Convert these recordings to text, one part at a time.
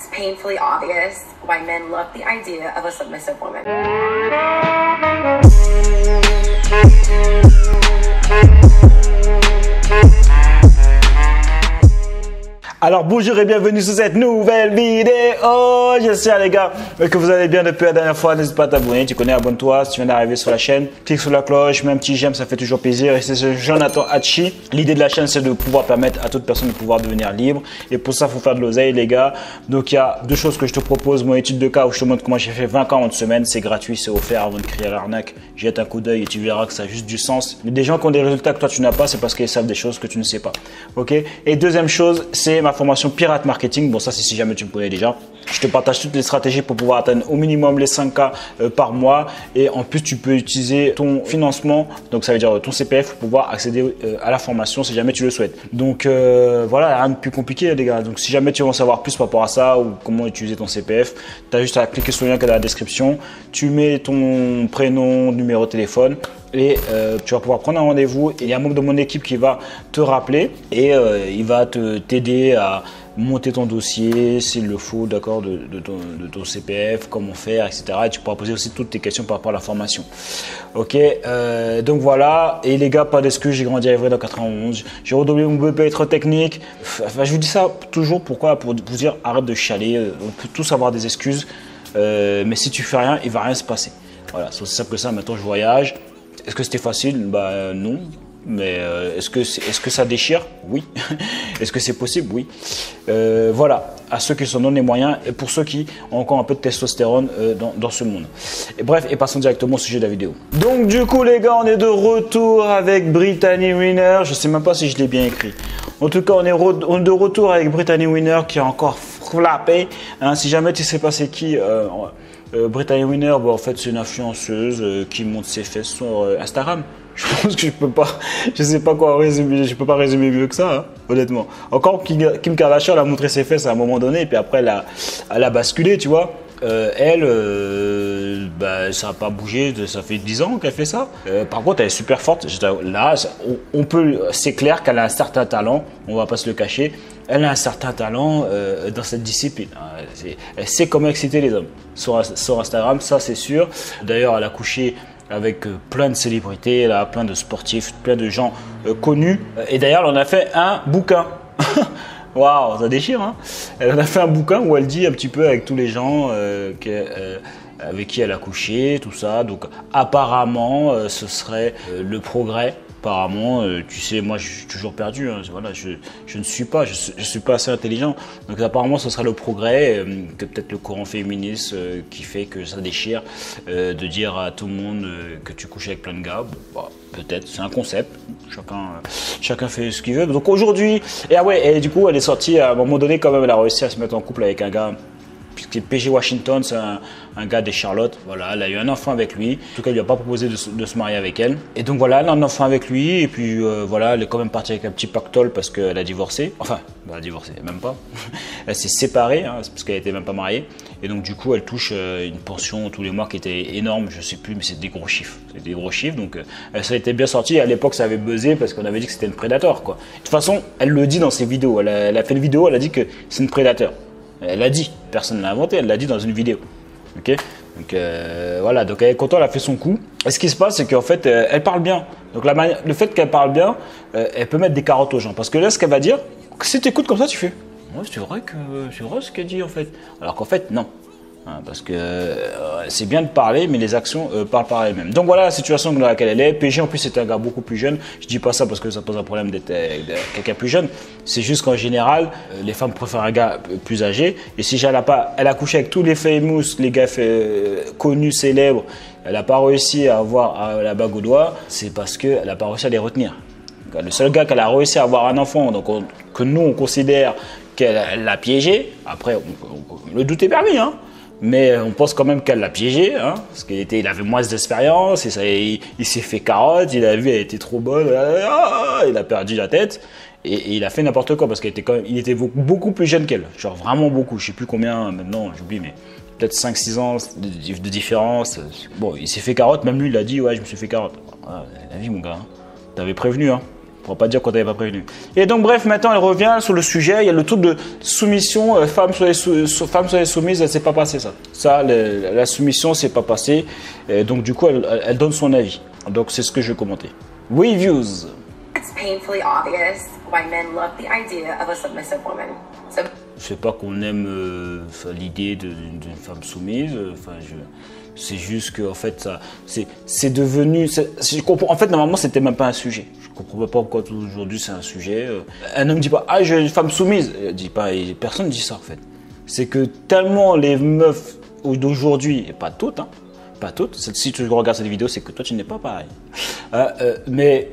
it's painfully obvious why men love the idea of a submissive woman. Alors bonjour et bienvenue sur cette nouvelle vidéo. J'espère les gars que vous allez bien depuis la dernière fois. N'hésite pas à t'abonner, tu connais, abonne-toi. Si tu viens d'arriver sur la chaîne, clique sur la cloche, mets un petit j'aime, ça fait toujours plaisir. Et c'est Jonathan Hachi. L'idée de la chaîne, c'est de pouvoir permettre à toute personne de pouvoir devenir libre. Et pour ça, faut faire de l'oseille les gars. Donc il y a deux choses que je te propose. Mon étude de cas où je te montre comment j'ai fait 20 ans en une semaine. C'est gratuit, c'est offert avant de crier l'arnaque. Jette un coup d'œil et tu verras que ça a juste du sens. Mais des gens qui ont des résultats que toi tu n'as pas, c'est parce qu'ils savent des choses que tu ne sais pas. Ok? Et deuxième chose, c'est ma formation Pirate Marketing. Bon, ça, c'est si jamais tu me connais déjà. Je te partage toutes les stratégies pour pouvoir atteindre au minimum les 5K euh, par mois. Et en plus, tu peux utiliser ton financement, donc ça veut dire ton CPF, pour pouvoir accéder euh, à la formation si jamais tu le souhaites. Donc euh, voilà, rien de plus compliqué, les gars. Donc si jamais tu veux en savoir plus par rapport à ça ou comment utiliser ton CPF, tu as juste à cliquer sur le lien qui est dans la description. Tu mets ton prénom, numéro de téléphone et tu vas pouvoir prendre un rendez-vous. Il y a un membre de mon équipe qui va te rappeler et il va t'aider à monter ton dossier s'il le faut, d'accord, de, ton, CPF, comment faire, etc. Et tu pourras poser aussi toutes tes questions par rapport à la formation. Ok, euh, donc voilà. Et les gars, pas d'excuses, j'ai grandi à Évry dans 91. J'ai redoublé mon BPE technique. Enfin, je vous dis ça toujours, pourquoi? Pour vous dire, arrête de chialer. Euh, on peut tous avoir des excuses. Euh, mais si tu fais rien, il va rien se passer. Voilà, c'est aussi simple que ça. Maintenant, je voyage. Est-ce que c'était facile? Bah non. Mais euh, est-ce que, est, que ça déchire? Oui. est-ce que c'est possible? Oui. Euh, voilà, à ceux qui sont donnent les moyens et pour ceux qui ont encore un peu de testostérone euh, dans, ce monde. Et bref, et passons directement au sujet de la vidéo. Donc du coup les gars, on est de retour avec Brittany Winner. Je sais même pas si je l'ai bien écrit. En tout cas, on est, de retour avec Brittany Winner qui a encore flappé. Hein, si jamais tu sais pas c'est qui... Brittany Winner, en fait, c'est une influenceuse qui monte ses fesses sur Instagram. Je pense que je peux pas, je sais pas quoi résumer, je peux pas résumer mieux que ça, hein, honnêtement. Encore Kim Kardashian a montré ses fesses à un moment donné, et puis après elle a basculé, tu vois. Euh, elle, euh, bah, ça n'a pas bougé, ça fait 10 ans qu'elle fait ça. Euh, par contre, elle est super forte. Là, on, peut, c'est clair qu'elle a un certain talent, on va pas se le cacher. Elle a un certain talent dans cette discipline. Hein. Elle sait comment exciter les hommes sur, sur Instagram, ça c'est sûr. D'ailleurs, elle a couché avec plein de célébrités, plein de sportifs, plein de gens connus. Et d'ailleurs, on a fait un bouquin. Waouh, ça déchire, hein Elle a fait un bouquin où elle dit un petit peu avec tous les gens euh, avec qui elle a couché, tout ça. Donc, apparemment, ce serait le progrès apparemment, euh, tu sais, moi je suis toujours perdu. Hein, voilà, je, ne suis pas, je, je, suis pas assez intelligent. Donc apparemment, ce sera le progrès, euh, que peut-être le courant féministe euh, qui fait que ça déchire, de dire à tout le monde que tu couches avec plein de gars. Bah, peut-être, c'est un concept. Chacun, chacun fait ce qu'il veut. Donc aujourd'hui, et ah ouais, et du coup, elle est sortie à un moment donné quand même, elle a réussi à se mettre en couple avec un gars PG Washington, c'est un, gars de Charlotte. Voilà, elle a eu un enfant avec lui. En tout cas, il lui a pas proposé de, se marier avec elle. Et donc voilà, elle a un enfant avec lui. Et puis euh, voilà, elle est quand même partie avec un petit pactole parce qu'elle a divorcé. Enfin, elle a divorcé, même pas. elle s'est séparée hein, parce qu'elle était même pas mariée. Et donc du coup, elle touche euh, une pension tous les mois qui était énorme. Je sais plus, mais c'est des gros chiffres. C'est des gros chiffres. Donc euh, ça a été bien sorti. À l'époque, ça avait buzzé parce qu'on avait dit que c'était une prédateur. Quoi. De toute façon, elle le dit dans ses vidéos. Elle a, elle a fait une vidéo, elle a dit que c'est une prédateur. Elle l'a dit, personne ne l'a inventé, elle l'a dit dans une vidéo. Ok? Donc euh, voilà, donc elle, quand elle a fait son coup, ce qui se passe, c'est qu'en fait, euh, elle parle bien. Donc le fait qu'elle parle bien, euh, elle peut mettre des carottes aux gens. Parce que là, ce qu'elle va dire, si tu écoutes comme ça, tu fais. c'est vrai que c'est vrai ce qu'elle dit en fait. Alors qu'en fait, non. Hein, parce que euh, c'est bien de parler, mais les actions euh, parlent par elles-mêmes. Donc voilà la situation dans laquelle elle est. PG en plus c'est un gars beaucoup plus jeune. Je dis pas ça parce que ça pose un problème d'être euh, quelqu'un plus jeune. C'est juste qu'en général, les femmes préfèrent un gars plus âgé. Et si elle a pas, elle a couché avec tous les famous, les gars connus, célèbres, elle n'a pas réussi à avoir la bague au doigt, c'est parce qu'elle n'a pas réussi à les retenir. Le seul gars qu'elle a réussi à avoir un enfant, donc que nous on considère qu'elle l'a piégé, après le doute est permis, hein mais on pense quand même qu'elle l'a piégé, hein, parce qu'il était, il avait moins d'expérience, il, s'est fait carotte, il a vu, elle était trop bonne, ah, il a perdu la tête, et, il a fait n'importe quoi, parce qu'il était, quand même, il était beaucoup plus jeune qu'elle, genre vraiment beaucoup, je sais plus combien maintenant, j'oublie, mais peut-être 5-6 ans de, différence. Bon, il s'est fait carotte, même lui, il a dit, ouais, je me suis fait carotte. Ah, la vie, mon gars, hein. t'avais prévenu, hein. On pourra pas dire qu'on t'avait pas prévenu. Et donc bref, maintenant elle revient sur le sujet. Il y a le truc de soumission, euh, femme les sou- sou- femme sur les soumises, elle s'est pas passé ça. Ça, le- la soumission s'est pas passée. Et donc du coup, elle, donne son avis. Donc c'est ce que je vais commenter. Reviews. It's painfully obvious why men love the idea of a submissive woman. So Je sais pas qu'on aime euh, l'idée d'une femme soumise. euh, Enfin, je, c'est juste que en fait, c'est, devenu. En fait, normalement, c'était même pas un sujet. Je comprends pas pourquoi aujourd'hui c'est un sujet. euh. Un homme dit pas ah j'ai une femme soumise. Il dit pas. personne dit ça en fait. C'est que tellement les meufs d'aujourd'hui, et pas toutes, hein, pas toutes. Si tu regardes cette vidéo, c'est que toi tu n'es pas pareil. Euh, euh, mais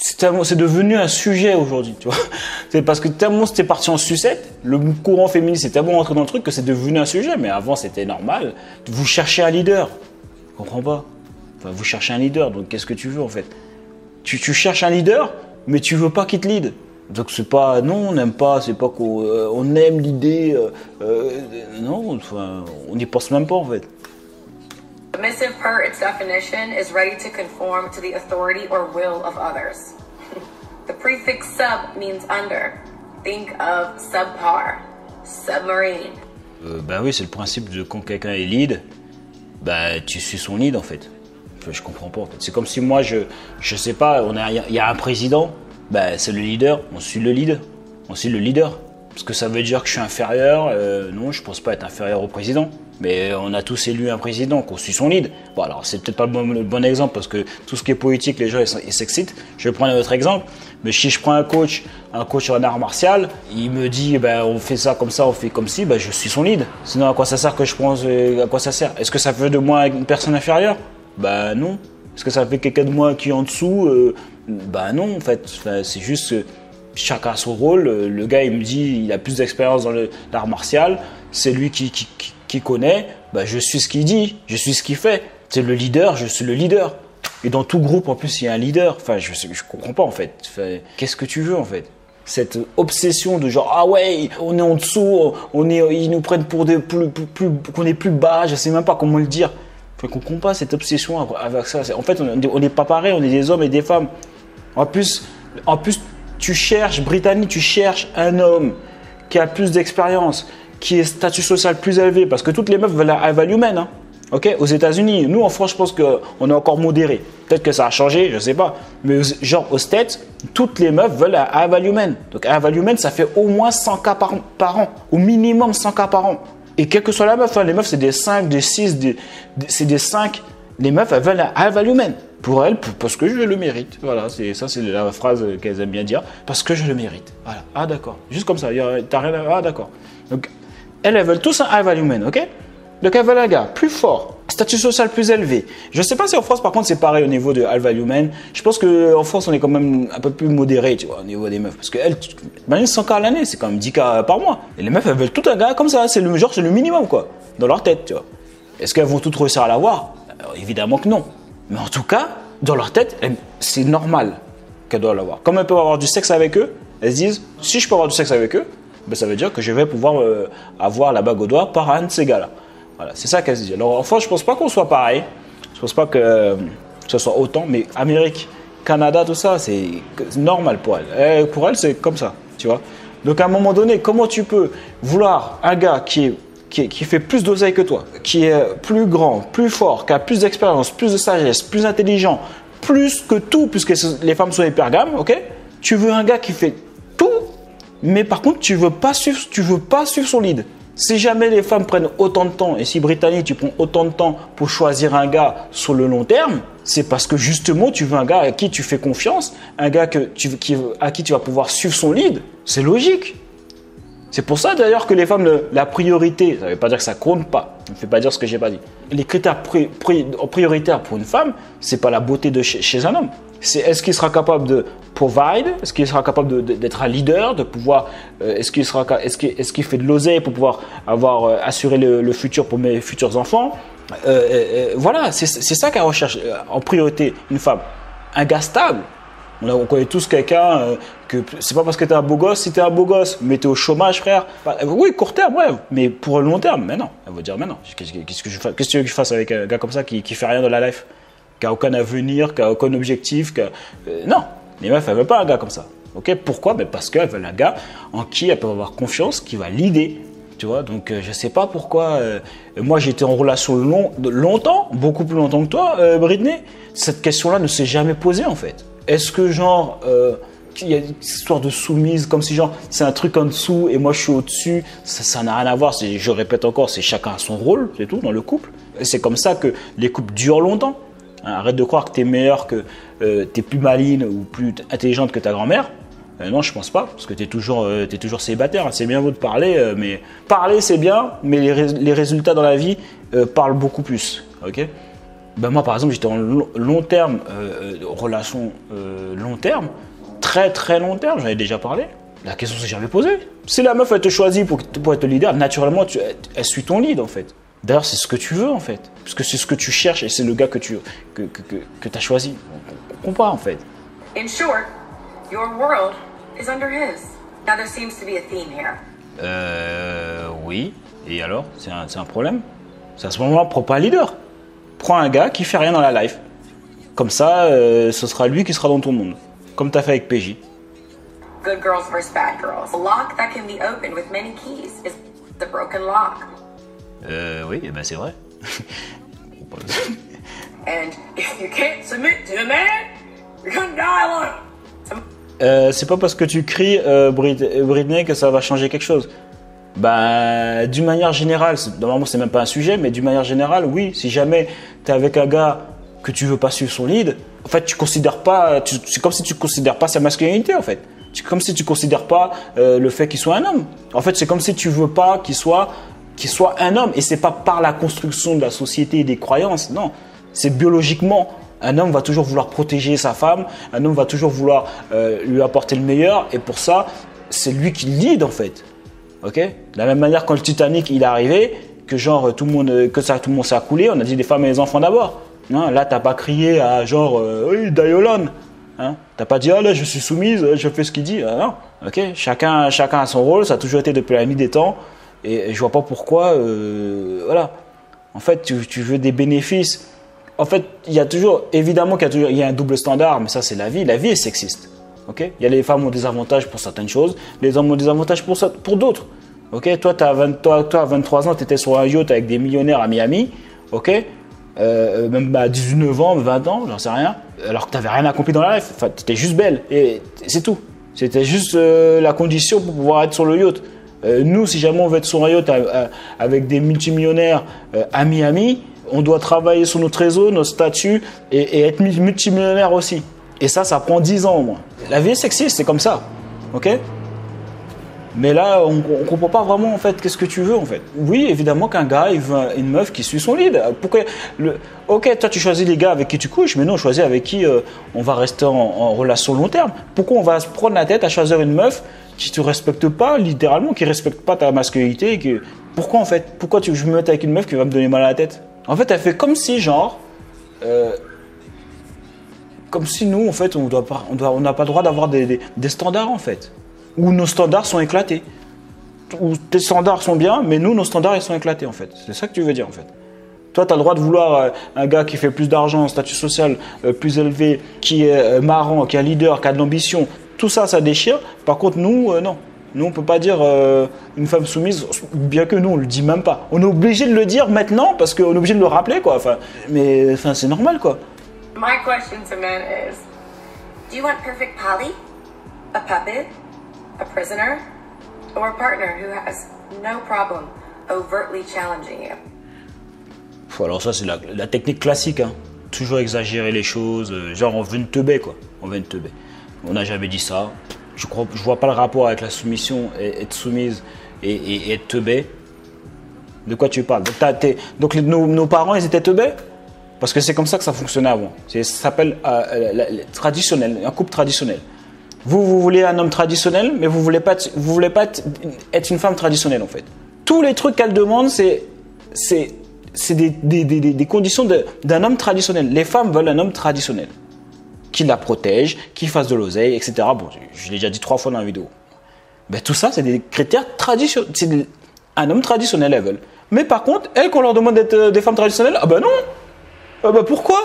c'est devenu un sujet aujourd'hui, tu vois. C'est parce que tellement c'était parti en sucette, le courant féministe est tellement rentré dans le truc que c'est devenu un sujet. Mais avant, c'était normal. Vous cherchez un leader. Je comprends pas. Vous cherchez un leader, donc qu'est-ce que tu veux en fait? Tu, cherches un leader, mais tu veux pas qu'il te lead. Donc c'est pas, non, on n'aime pas, c'est pas qu'on euh, aime l'idée, euh, euh, non, on n'y pense même pas en fait. Submissive per its definition is ready to conform to the authority or will of others. the prefix sub means under. Think of subpar, submarine. Euh, bah oui, c'est le principe de quand quelqu'un est lead, bah tu suis son lead en fait. Enfin, je comprends pas en fait. C'est comme si moi je, je sais pas, il y a un président, bah c'est le leader, on suit le lead, on suit le leader. Parce que ça veut dire que je suis inférieur, euh, non, je pense pas être inférieur au président. Mais on a tous élu un président, qu'on suit son lead. Bon alors c'est peut-être pas le bon, bon exemple parce que tout ce qui est politique, les gens ils s'excitent. Je vais prendre un autre exemple. Mais si je prends un coach, un coach en art martial, il me dit ben on fait ça comme ça, on fait comme ci, ben je suis son lead. Sinon à quoi ça sert que je pense à quoi ça sert? Est-ce que ça fait de moi une personne inférieure? Bah non. Est-ce que ça fait quelqu'un de moi qui est en dessous? Euh, Bah non en fait. C'est juste que chacun a son rôle. Euh, Le gars, il me dit, il a plus d'expérience dans l'art martial. C'est lui qui, qui- qui connaît. Bah, je suis ce qu'il dit, je suis ce qu'il fait. C'est le leader, je suis le leader. Et dans tout groupe, en plus, il y a un leader. Enfin, je, je comprends pas, en fait. Enfin, Qu'est-ce que tu veux, en fait? Cette obsession de genre ah ouais on est en dessous on est ils nous prennent pour des plus, plus, qu'on est plus bas je sais même pas comment le dire je comprends pas cette obsession avec ça en fait on n'est pas pareil on est des hommes et des femmes en plus, en plus, tu cherches, Brittany, tu cherches un homme qui a plus d'expérience, qui est statut social plus élevé, parce que toutes les meufs veulent la value man. Hein. Ok, aux États-Unis, nous en France, je pense qu'on est encore modéré. Peut-être que ça a changé, je sais pas. Mais genre aux States, toutes les meufs veulent la high value man. Donc high value man, ça fait au moins 100 cas par, an, au minimum 100 cas par an. Et quelle que soit la meuf, hein, les meufs c'est des 5, des 6, des, c'est des 5. Les meufs, elles veulent un high value man. Pour elles, parce que je le mérite. Voilà, c'est ça, c'est la phrase qu'elles aiment bien dire. Parce que je le mérite. Ah, d'accord. Juste comme ça. T'as rien à... Ah, d'accord. Elles, elles veulent tous un high value man, ok? Donc, elles veulent un gars plus fort, statut social plus élevé. Je sais pas si en France, par contre, c'est pareil au niveau de high value man. Je pense qu'en France, on est quand même un peu plus modéré, tu vois, au niveau des meufs. Parce qu'elles, tu- imagine 100 cas à l'année, c'est quand même 10 cas par mois. Et les meufs, elles veulent tout un gars comme ça. C'est le genre, c'est le minimum, quoi. Dans leur tête, tu vois. Est-ce qu'elles vont toutes réussir à l'avoir? Alors, Évidemment que non. Mais en tout cas, dans leur tête, elles- c'est normal qu'elles doivent l'avoir. Comme elles peuvent avoir du sexe avec eux, elles se disent si je peux avoir du sexe avec eux, ben, ça veut dire que je vais pouvoir euh, avoir la bague au doigt par un de ces gars-là. Voilà, c'est ça qu'elles se disent. Alors en France, je pense pas qu'on soit pareil. Je pense pas que, euh, ce soit autant, mais Amérique, Canada, tout ça, c'est normal pour elles. Et pour elles, c'est comme ça, tu vois. Donc à un moment donné, comment tu peux vouloir un gars qui qui, fait plus d'oseille que toi, qui est plus grand, plus fort, qui a plus d'expérience, plus de sagesse, plus intelligent, plus que tout, puisque les femmes sont hypergames, ok? Tu veux un gars qui fait mais par contre, tu veux pas tu veux pas suivre son lead. Si jamais les femmes prennent autant de temps, et si Brittany, tu prends autant de temps pour choisir un gars sur le long terme, c'est parce que justement, tu veux un gars à qui tu fais confiance, un gars que tu, à qui tu vas pouvoir suivre son lead. C'est logique. C'est pour ça d'ailleurs que les femmes, la priorité, ça ne veut pas dire que ça compte pas, ne fait pas dire ce que j'ai pas dit. Les critères pri- pri- prioritaires pour une femme, c'est pas la beauté de chez un homme. C'est est-ce qu'il sera capable de provide, est-ce qu'il sera capable de- de- d'être un leader, de pouvoir, euh, est-ce qu'il sera, est-ce qu'il fait de l'oseille pour pouvoir avoir euh, assuré le, futur pour mes futurs enfants? Euh, euh, voilà, c'est ça qu'elle recherche en priorité une femme. Un gars stable, on, a- on connaît tous quelqu'un que c'est pas parce que t'es un beau gosse, si t'es un beau gosse, mais t'es au chômage, frère. Oui, court terme, ouais, mais pour le long terme, mais non. Elle va dire, mais non. Qu'est-ce que, tu veux que je fasse avec un gars comme ça qui, qui fait rien dans la life, qui a aucun avenir, qui a aucun objectif, qui euh, non. Les meufs, elles veulent pas un gars comme ça. Ok Pourquoi? Ben Parce qu'elles veulent un gars en qui elles peuvent avoir confiance, qui va l'idée. Tu vois Donc, euh, je sais pas pourquoi. euh, moi, j'étais en relation long, longtemps, beaucoup plus longtemps que toi, euh, Britney. Cette question-là ne s'est jamais posée, en fait. Est-ce que, genre. euh, il y a une histoire de soumise, comme si genre c'est un truc en dessous et moi je suis au-dessus, ça n'a rien à voir. Je répète encore, c'est chacun a son rôle, c'est tout dans le couple. C'est comme ça que les couples durent longtemps. Hein, Arrête de croire que tu es meilleur, que euh, tu es plus maline ou plus intelligente que ta grand-mère. Euh, non, je pense pas, parce que tu es, toujours, euh, toujours célibataire. C'est bien beau de parler, euh, mais parler c'est bien, mais les, rés- les résultats dans la vie parlent beaucoup plus. ok? Ben moi, par exemple, j'étais en long, terme, relation long terme, très très long terme, j'en ai déjà parlé. La question s'est jamais posée. Si la meuf elle te choisit pour, pour être leader, naturellement, tu, elle suit ton lead en fait. D'ailleurs, c'est ce que tu veux en fait. Parce que c'est ce que tu cherches et c'est le gars que tu que, que, que, que as choisi. On comprend pas en fait. In short, your world is under his. Now, there seems to be a theme here. Euh. Oui. Et alors C'est un, c'est un problème C'est à ce moment-là, prends pas un leader. Prends un gars qui fait rien dans la life. Comme ça, euh, ce sera lui qui sera dans ton monde. Comme tu as fait avec PJ. Good girls versus bad girls. A lock that can be opened with many keys is the broken lock. Euh. Oui, eh ben c'est vrai. And if you can't submit to a man, you're gonna die alone. Some- Euh, c'est pas parce que tu cries euh, Brit- Britney que ça va changer quelque chose. Bah, d'une manière générale, normalement c'est même pas un sujet, mais d'une manière générale, oui. Si jamais t'es avec un gars que tu veux pas suivre son lead, en fait, tu considères pas, c'est comme si tu considères pas sa masculinité, en fait. C'est comme si tu considères pas euh, le fait qu'il soit un homme. En fait, c'est comme si tu veux pas qu'il soit, qu'il soit un homme. Et c'est pas par la construction de la société et des croyances, non. C'est biologiquement. Un homme va toujours vouloir protéger sa femme, un homme va toujours vouloir euh, lui apporter le meilleur, et pour ça, c'est lui qui lead en fait. Ok? De la même manière, quand le Titanic il est arrivé, que genre tout le monde, euh, que ça, tout le monde s'est coulé, on a dit les femmes et les enfants d'abord. Hein, là, t'as pas crié à genre, euh, oui, Diolan. Hein T'as pas dit, ah là, je suis soumise, je fais ce qu'il dit. Non. Ok? Chacun, chacun a son rôle, ça a toujours été depuis la nuit des temps, et, je vois pas pourquoi, euh, voilà. En fait, tu, veux des bénéfices. En fait, il y a toujours, évidemment qu'il y a toujours, il y a un double standard, mais ça c'est la vie. La vie est sexiste. Ok? Il y a les femmes ont des avantages pour certaines choses, les hommes ont des avantages pour, pour d'autres. Ok? Toi, t'as 20 toi, toi, à 23 ans, tu étais sur un yacht avec des millionnaires à Miami. Ok? Euh, Même à 19 ans, 20 ans, j'en sais rien. Alors que tu rien accompli dans la life. Enfin, tu étais juste belle. Et c'est tout. C'était juste euh, la condition pour pouvoir être sur le yacht. Euh, nous, si jamais on veut être sur un yacht avec des multimillionnaires euh, à Miami, on doit travailler sur notre réseau, notre statut et, être mu- multimillionnaire aussi. Et ça, ça prend 10 ans au moins. La vie est sexiste, c'est comme ça. Ok? Mais là, on, on comprend pas vraiment en fait qu'est-ce que tu veux en fait. Oui, évidemment qu'un gars, il veut une meuf qui suit son lead. Pourquoi le... Ok, toi tu choisis les gars avec qui tu couches, mais nous on choisit avec qui euh, on va rester en, en relation long terme. Pourquoi on va se prendre la tête à choisir une meuf qui te respecte pas littéralement, qui respecte pas ta masculinité que... Pourquoi en fait Pourquoi tu veux me mettre avec une meuf qui va me donner mal à la tête? En fait, elle fait comme si genre... euh, comme si nous, en fait, on doit pas, on n'a pas le droit d'avoir des, des- standards, en fait. Où nos standards sont éclatés. Où tes standards sont bien, mais nous, nos standards, ils sont éclatés, en fait. C'est ça que tu veux dire, en fait. Toi, tu as le droit de vouloir euh, un gars qui fait plus d'argent, un statut social euh, plus élevé, qui est marrant, qui un leader, qui a de l'ambition. Tout ça, ça déchire. Par contre, nous, euh, non. Nous, on peut pas dire euh, une femme soumise, bien que nous, on le dit même pas. On est obligé de le dire maintenant parce qu'on est obligé de le rappeler, quoi. Enfin, mais enfin, c'est normal, quoi. My question to men is Do you want perfect Polly? A puppet? A prisoner? Or a partner who has no problem overtly challenging you? Pff, Alors ça c'est la, la technique classique, hein. toujours exagérer les choses, euh, genre on veut une teubée quoi, on veut une teubée. On n'a jamais dit ça. Je crois, je vois pas le rapport avec la soumission, et, être soumise et, être teubée. De quoi tu parles? Donc, donc nos, parents ils étaient teubés? Parce que c'est comme ça que ça fonctionnait avant. Ça s'appelle euh, euh, traditionnel, un couple traditionnel. Vous, vous voulez un homme traditionnel, mais vous voulez pas, vous voulez pas être, une femme traditionnelle en fait. Tous les trucs qu'elle demande, c'est, des, des, conditions d'un homme traditionnel. Les femmes veulent un homme traditionnel, qui la protège, qui fasse de l'oseille, etc. Bon, je, l'ai déjà dit trois fois dans la vidéo. Ben, tout ça, c'est des critères traditionnels. C'est un homme traditionnel, elles veulent. Mais par contre, elles, qu'on leur demande d'être euh, des femmes traditionnelles, ah ben non ah bah pourquoi?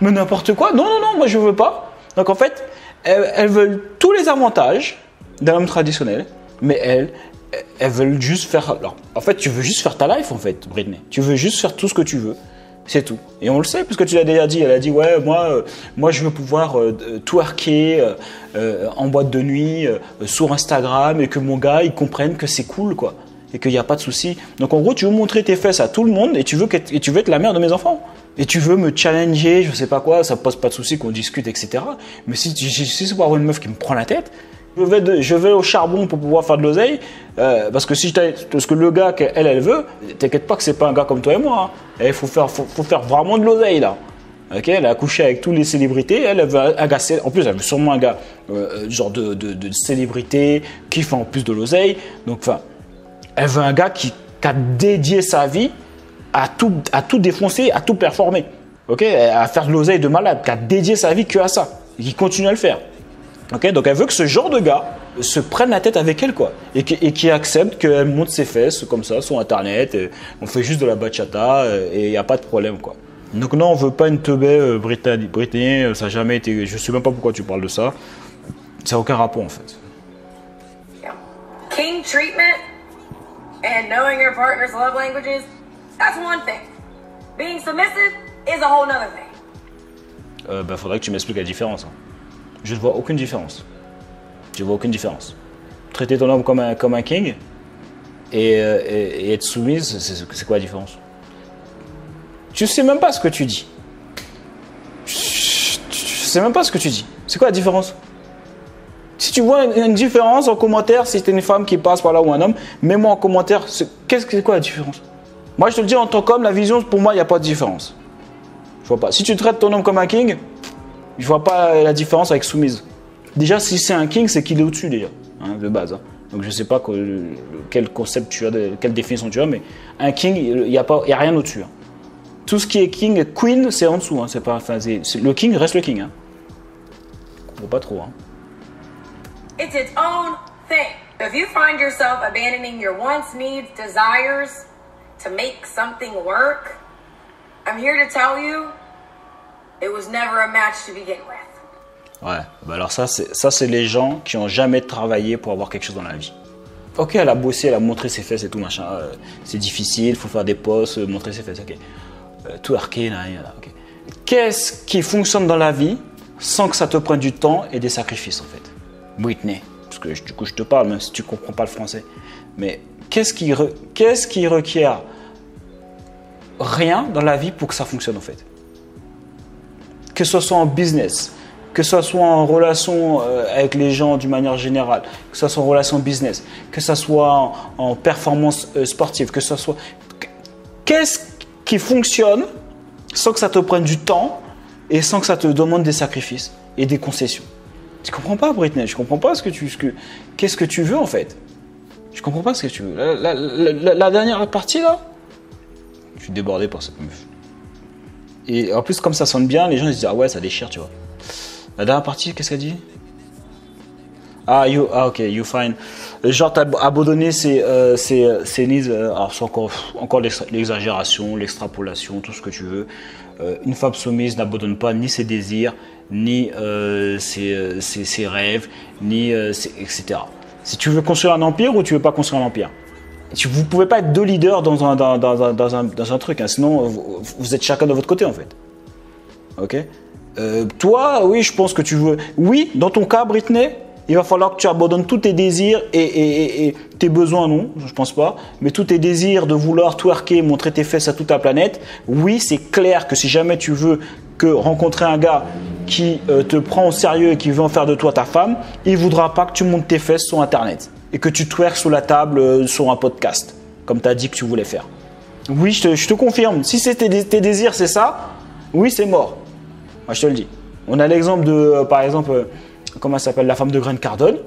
Mais n'importe quoi. Non, non, non, moi je veux pas. Donc en fait, elles, veulent tous les avantages d'un homme traditionnel, mais elles, elles veulent juste faire. En fait, tu veux juste faire ta life, en fait, Britney. Tu veux juste faire tout ce que tu veux. C'est tout. Et on le sait, parce que tu l'as déjà dit. Elle a dit Ouais, moi, euh, moi je veux pouvoir euh, twerker euh, en boîte de nuit, sur Instagram, et que mon gars, il comprenne que c'est cool, quoi. Et qu'il n'y a pas de souci. Donc, en gros, tu veux montrer tes fesses à tout le monde, et tu veux, et tu veux être la mère de mes enfants. Et tu veux me challenger, je sais pas quoi, ça pose pas de souci qu'on discute, etc. Mais si, si c'est avoir une meuf qui me prend la tête, je vais, au charbon pour pouvoir faire de l'oseille, euh, parce que si je parce que le gars qu'elle elle veut, t'inquiète pas que c'est pas un gars comme toi et moi. Hein. Il faut faire, faut, faire vraiment de l'oseille là. Ok, elle a couché avec toutes les célébrités, elle, veut agacer. En plus, elle veut sûrement un gars euh, genre de, célébrité qui fait en plus de l'oseille. Donc, enfin, elle veut un gars qui, a dédié sa vie à tout, à tout défoncer, à tout performer. Ok, à faire de l'oseille de malade, qui a dédié sa vie que à ça, qui continue à le faire donc elle veut que ce genre de gars se prenne la tête avec elle, quoi. Et qui, accepte qu'elle monte ses fesses comme ça sur Internet. on fait juste de la bachata et il n'y a pas de problème, quoi. Donc non, on veut pas une teubée euh, britannique, ça n'a jamais été... Je sais même pas pourquoi tu parles de ça. Ça n'a aucun rapport, en fait. King treatment and knowing your partner's love languages, that's one thing. Being submissive is a whole other thing. Euh, bah, faudrait que tu m'expliques la différence. Hein. Je ne vois aucune différence. Je ne vois aucune différence. Traiter ton homme comme un, comme un king et, euh, être soumise, c'est quoi la différence? Tu sais même pas ce que tu dis. Tu sais même pas ce que tu dis. C'est quoi la différence? Si tu vois une, différence en commentaire, si c'est une femme qui passe par là ou un homme, mets-moi en commentaire, qu'est-ce que c'est quoi la différence? Moi, je te le dis en tant qu'homme, la vision, pour moi, il n'y a pas de différence. Je vois pas. Si tu traites ton homme comme un king, je vois pas la différence avec soumise. Déjà, si c'est un king, c'est qu'il est au-dessus déjà, hein, de base. Hein. Donc je sais pas quel concept tu as, quelle définition tu as, mais un king, il n'y a, a rien au-dessus. Hein. Tout ce qui est king, queen, c'est en dessous. C'est pas, le king reste le king. Hein. Je comprends pas trop. Hein. It's its own thing. If you find yourself abandoning your wants, needs, desires to make something work, I'm here to tell you Ouais, bah alors ça, c'est, ça, c'est les gens qui ont jamais travaillé pour avoir quelque chose dans la vie. Ok, elle a bossé, elle a montré ses fesses et tout, machin. Euh, c'est difficile, il faut faire des postes, euh, montrer ses fesses, ok. Euh, tout arqué, là, là, ok. Qu'est-ce qui fonctionne dans la vie sans que ça te prenne du temps et des sacrifices, en fait? Britney. Parce que du coup, je te parle, même si tu comprends pas le français. Mais qu'est-ce qui, qu'est-ce qui requiert rien dans la vie pour que ça fonctionne, en fait? Que ce soit en business, que ce soit en relation euh, avec les gens d'une manière générale, que ce soit en relation business, que ce soit en, performance euh, sportive, que ce soit... Qu'est-ce qui fonctionne sans que ça te prenne du temps et sans que ça te demande des sacrifices et des concessions? Je comprends pas, Britney? Je comprends pas ce que tu, ce que, qu'est-ce que tu veux en fait. Je comprends pas ce que tu veux. La, la dernière partie là, je suis débordé par cette meuf. Et en plus, comme ça sonne bien, les gens ils se disent Ah ouais, ça déchire, tu vois. La dernière partie, qu'est-ce qu'elle dit? Ah, you, ah, ok, you fine. Genre, t'as abandonné ces, euh, ces, ces euh, alors c'est encore, encore l'exagération, l'extrapolation, tout ce que tu veux. Euh, une femme soumise n'abandonne pas ni ses désirs, ni euh, ses, ses, ses, rêves, ni etc. Si tu veux construire un empire ou tu veux pas construire un empire? Vous ne pouvez pas être deux leaders dans un, dans, dans, un, un truc, hein. sinon vous, êtes chacun de votre côté en fait. Ok? Euh, Toi, oui, je pense que tu veux. Oui, dans ton cas, Britney, il va falloir que tu abandonnes tous tes désirs et, et, tes besoins, non, je pense pas. Mais tous tes désirs de vouloir twerker, montrer tes fesses à toute la planète. Oui, c'est clair que si jamais tu veux que rencontrer un gars qui euh, te prend au sérieux et qui veut en faire de toi ta femme, il voudra pas que tu montes tes fesses sur Internet et que tu twerks sous la table euh, sur un podcast, comme tu as dit que tu voulais faire. Oui, je te, confirme. Si c'était tes, désirs, c'est ça, oui, c'est mort. Moi, je te le dis. On a l'exemple de, euh, par exemple, euh, comment s'appelle, la femme de Grant Cardone.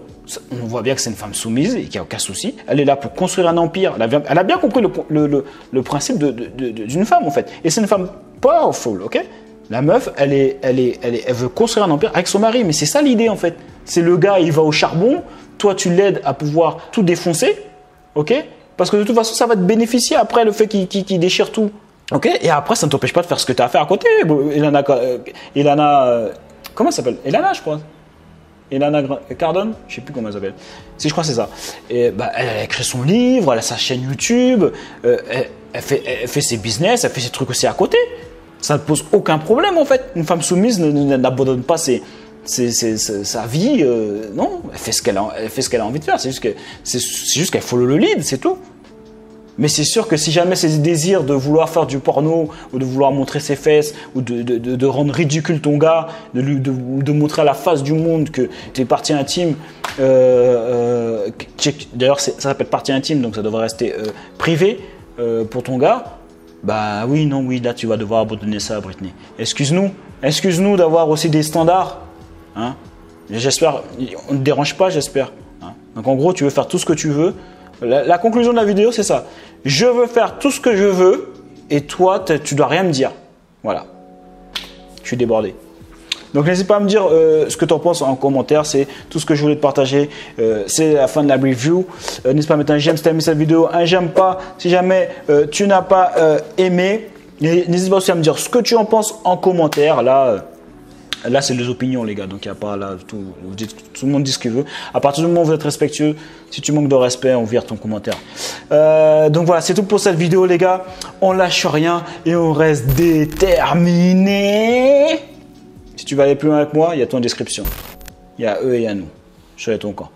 On voit bien que c'est une femme soumise et qu'il n'y a aucun souci. Elle est là pour construire un empire. Elle a bien, compris le, le, principe d'une femme, en fait. Et c'est une femme powerful, ok? La meuf, elle, est, elle, est, elle, est, elle veut construire un empire avec son mari. Mais c'est ça l'idée, en fait. C'est le gars, il va au charbon, toi tu l'aides à pouvoir tout défoncer, ok? Parce que de toute façon, ça va te bénéficier après le fait qu'il déchire tout. Ok? Et après, ça ne t'empêche pas de faire ce que tu as à faire à côté. Elana, euh, Elana euh, comment ça s'appelle? Elana, je crois. Elana Cardone, je sais plus comment elle s'appelle. Si je crois c'est ça. Et bah, elle a écrit son livre, elle a sa chaîne YouTube, euh, elle, fait, elle fait ses business, elle fait ses trucs aussi à côté. Ça ne pose aucun problème en fait. Une femme soumise n'abandonne pas ses, sa vie. Euh, non, elle fait ce qu'elle a, a envie de faire. C'est juste qu'elle, c'est, qu'elle follow le lead, c'est tout. Mais c'est sûr que si jamais c'est désir de vouloir faire du porno, ou de vouloir montrer ses fesses, ou de, de, rendre ridicule ton gars, de, de, montrer à la face du monde que tu es partie intime, euh, euh, d'ailleurs ça s'appelle partie intime, donc ça devrait rester euh, privé euh, pour ton gars, bah oui, non, oui, là tu vas devoir abandonner ça, Britney. Excuse-nous, excuse-nous d'avoir aussi des standards. Hein j'espère, on ne dérange pas, j'espère. Hein donc en gros, tu veux faire tout ce que tu veux, la, conclusion de la vidéo, c'est ça. Je veux faire tout ce que je veux et toi, tu dois rien me dire. Voilà. Je suis débordé. Donc n'hésite pas à me dire euh, ce que tu en penses en commentaire. C'est tout ce que je voulais te partager. Euh, c'est la fin de la review. Euh, n'hésite pas à mettre un j'aime si tu as aimé cette vidéo. Un j'aime pas si jamais tu n'as pas aimé. N'hésite pas aussi à me dire ce que tu en penses en commentaire. Là Là, c'est les opinions, les gars. Donc, il n'y a pas là, tout, tout le monde dit ce qu'il veut. À partir du moment où vous êtes respectueux, si tu manques de respect, on vire ton commentaire. Euh, donc voilà, c'est tout pour cette vidéo, les gars. On lâche rien et on reste déterminé. Si tu veux aller plus loin avec moi, il y a ton description. Il y a eux et il y a nous. Je suis à ton camp.